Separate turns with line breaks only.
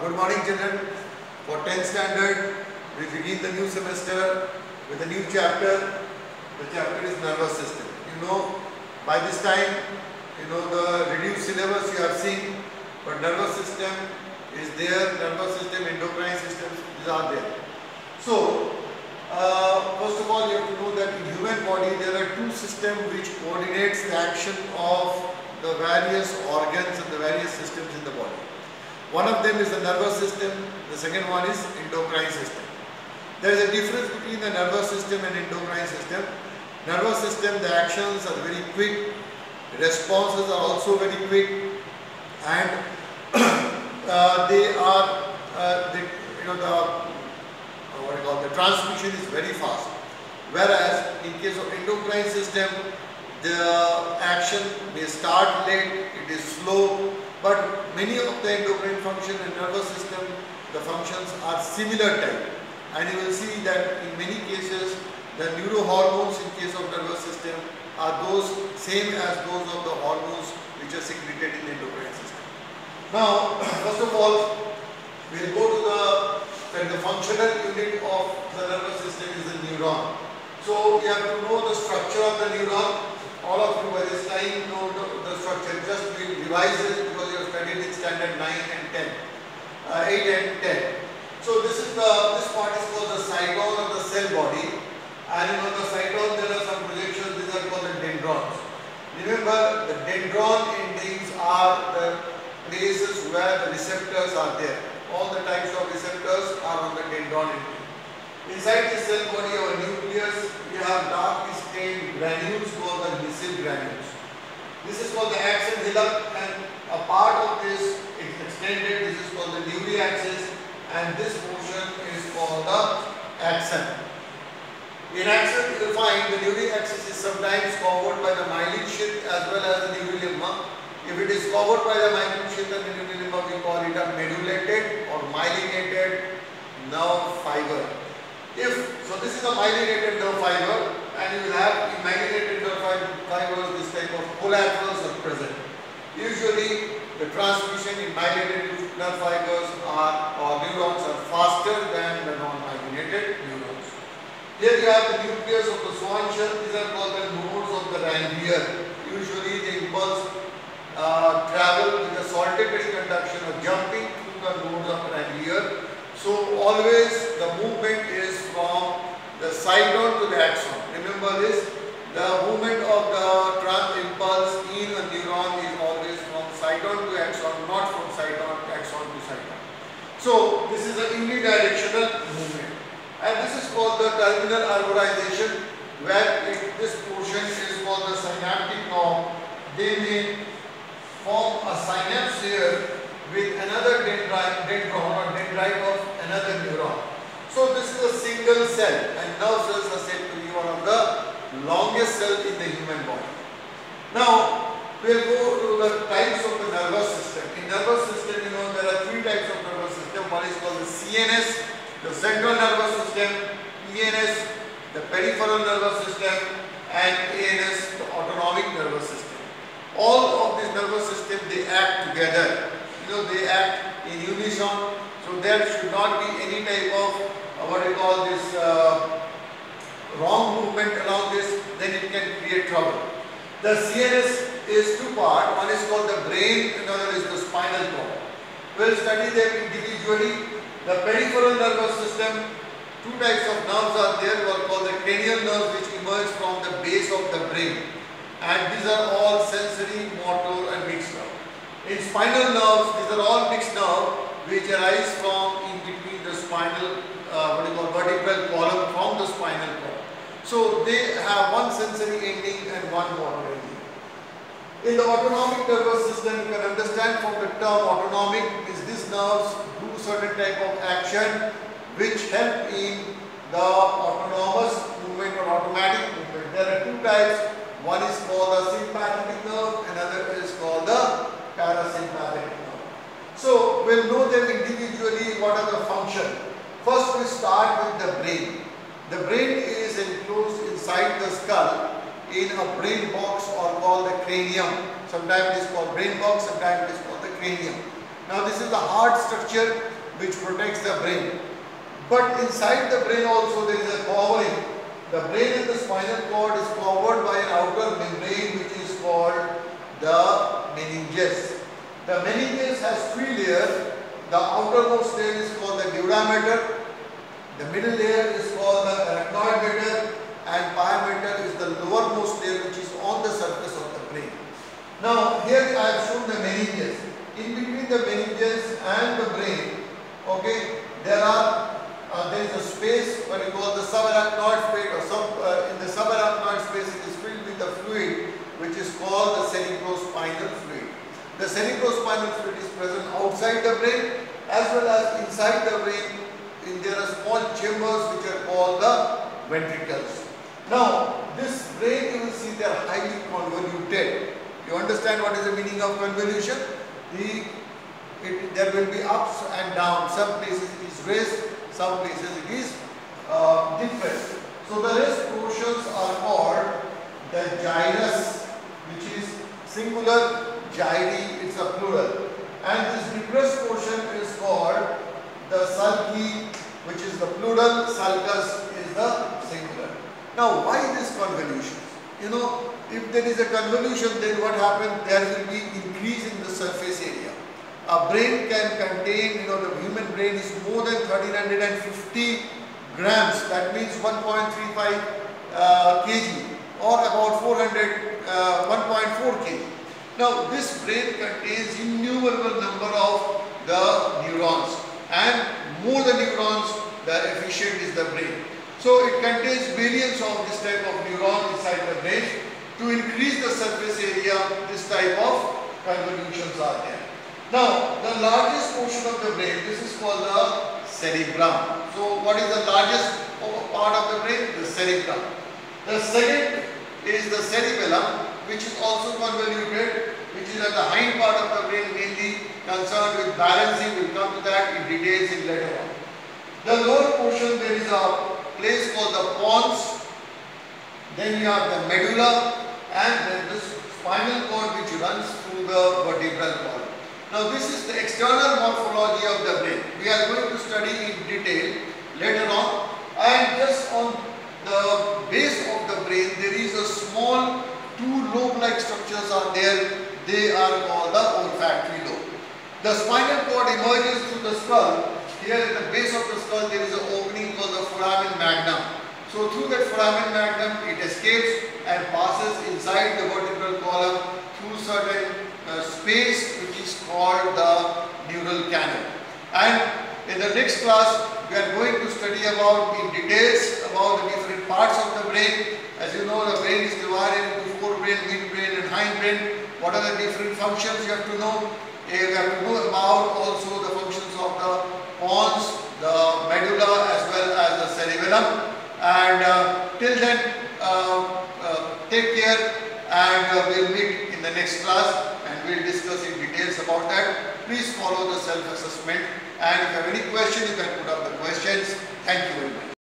good morning children. For 10th standard, we begin the new semester with a new chapter. The chapter is nervous system. You know, by this time, you know the reduced syllabus you have seen, but nervous system is there, nervous system, endocrine systems, these are there. So, uh, first of all, you have to know that in human body there are two systems which coordinates the action of the various organs and the various systems in the body. One of them is the nervous system, the second one is endocrine system. There is a difference between the nervous system and endocrine system. Nervous system, the actions are very quick, responses are also very quick and uh, they are, uh, they, you know, the, uh, what you call, the transmission is very fast. Whereas in case of endocrine system, the action may start late, it is slow, but many of the endocrine function and nervous system, the functions are similar type. And you will see that in many cases, the neurohormones in case of nervous system are those same as those of the hormones which are secreted in the endocrine system. Now, first of all, we will go to the, the functional unit of the nervous system is the neuron. So, we have to know the structure of the neuron all of you by this time know the, structure. Just we revise it studied in standard 9 and 10, uh, 8 and 10. So this is the this part is called the cytosol of the cell body. And know the cytosol there are some projections. These are called the dendrons. Remember the dendron endings are the places where the receptors are there. All the types of receptors are on the dendron ending. Inside the cell body our nucleus we have dark stained granules called the Nissl granules. This is called the axon hillock part of this is extended. This is called the neuraxis and this portion is called the axon. In axon you will find the neuraxis is sometimes covered by the myelin sheath as well as the neurilemma. If it is covered by the myelin sheath and the neurilemma we call it a medullated or myelinated nerve fiber. If, so this is a myelinated nerve fiber and you will have in myelinated nerve fibers this type of collaterals are present. Usually the transmission in myelinated nerve fibers are or neurons are faster than the non-myelinated neurons. Here you have the nucleus of the Schwann cell. These are called the nodes of the Ranvier. Usually the impulse uh, travel with a saltatory conduction or jumping through the nodes of the Ranvier so always the movement is from the cyton to the axon. Remember this, the movement of the trans impulse in a neuron is always from cyton to axon, not from cyton to axon to cyton. So this is a unidirectional movement. And this is called the terminal arborization where it, this portion is called the synaptic knob. They may form a synapse here with another dendrite, dendron or dendrite of another neuron. So this is a single cell and nerve cells are said to be one of the longest cells in the human body. Now we will go to the types of the nervous system. In nervous system you know there are three types of nervous system. One is called the CNS, the central nervous system, PNS, the peripheral nervous system and ANS, the autonomic nervous system. All of these nervous systems they act together you know they act in unison so there should not be any type of uh, what we call this uh, wrong movement along this then it can create trouble. The CNS is two part one is called the brain another is the spinal cord. We will study them individually. The peripheral nervous system two types of nerves are there one called the cranial nerves which emerge from the base of the brain and these are all sensory, motor and mixed nerve. In spinal nerves, these are all mixed nerves which arise from in between the spinal, uh, what you call vertebral column from the spinal cord. So they have one sensory ending and one motor ending. In the autonomic nervous system, you can understand from the term autonomic is these nerves do certain type of action which help in the autonomous movement or automatic movement. There are two types. One is called the sympathetic nerve, another is called the parasympathetic nerve. So we'll know them individually what are the function. First we start with the brain. The brain is enclosed inside the skull in a brain box or called the cranium. Sometimes it is called brain box, sometimes it is called the cranium. Now this is the hard structure which protects the brain. But inside the brain also there is a covering. The brain and the spinal cord is covered by an outer membrane which is called the meninges. The meninges has three layers. The outermost layer is called the dura mater. The middle layer is called the arachnoid mater and is the lowermost layer which is on the surface of the brain. Now here I have shown the meninges. In between the meninges and the brain, okay, there are uh, there is a space what we call the subarachnoid space or sub, uh, in the subarachnoid space it is filled with the fluid which is called the cerebrospinal fluid. The cerebrospinal fluid is present outside the brain as well as inside the brain in there are small chambers which are called the ventricles. Now this brain you will see they are highly convoluted. You understand what is the meaning of convolution? The, it, there will be ups and downs. Some places it is raised, some places it is uh, depressed. So the rest portions are called the gyrus which is singular, gyri it's a plural and this depressed portion is called the sulci which is the plural, sulcus is the singular. Now why this convolution? You know if there is a convolution then what happens there will be increase in the surface area. A brain can contain, you know the human brain is more than 1350 grams that means 1.35 uh, kg or about 400, uh, 1.4 kg. Now this brain contains innumerable number of the neurons and more the neurons the efficient is the brain. So it contains billions of this type of neuron inside the brain. To increase the surface area this type of convolutions are there. Now the largest portion of the brain this is called the cerebrum. So what is the largest part of the brain? The cerebrum. The second is the cerebellum which is also convoluted which is at the hind part of the brain mainly concerned with balancing. We will come to that in details in later on. The lower portion there is a place called the pons. Then you have the medulla and then this spinal cord which runs through the vertebral column. Now this is the external morphology of the brain. We are going to study in detail later on and just on the base of the brain there is a small two lobe-like structures are there. They are called the olfactory lobe. The spinal cord emerges through the skull. Here at the base of the skull there is an opening called the foramen magnum. So through that foramen magnum it escapes and passes inside the vertebral column through certain uh, space which is called the neural canal. And in the next class we are going to study about in details about the different parts of the brain. As you know the brain is divided into forebrain, midbrain and hindbrain. What are the different functions you have to know? You have to know about also the functions of the pons, the medulla as well as the cerebellum. And uh, till then, uh, take care and uh, we'll meet in the next class and we'll discuss in details about that. Please follow the self-assessment and if you have any question, you can put up the questions. Thank you very much.